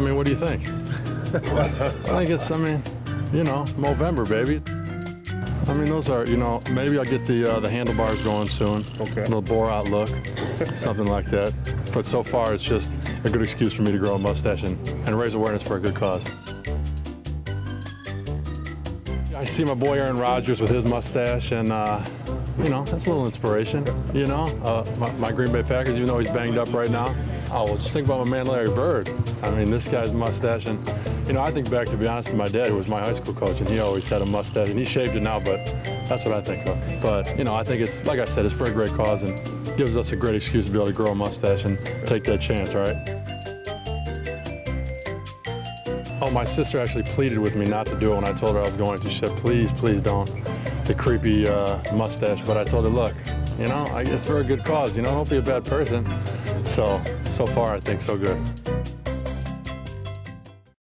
I mean, what do you think? I think it's, I mean, you know, Movember, baby. I mean, those are, you know, maybe I'll get the uh, the handlebars going soon. Okay. A little Borat look, something like that. But so far, it's just a good excuse for me to grow a mustache and, and raise awareness for a good cause. I see my boy Aaron Rodgers with his mustache, and uh, you know that's a little inspiration. You know, uh, my, my Green Bay Packers, even though he's banged up right now. Oh well, just think about my man Larry Bird. I mean, this guy's mustache, and you know, I think back to be honest to my dad, who was my high school coach, and he always had a mustache, and he shaved it now, but that's what I think of. But you know, I think it's like I said, it's for a great cause, and gives us a great excuse to be able to grow a mustache and take that chance, right? Oh, my sister actually pleaded with me not to do it when I told her I was going to. She said, please, please don't. The creepy uh, mustache. But I told her, look, you know, I, it's for a good cause. You know, don't be a bad person. So, so far, I think so good.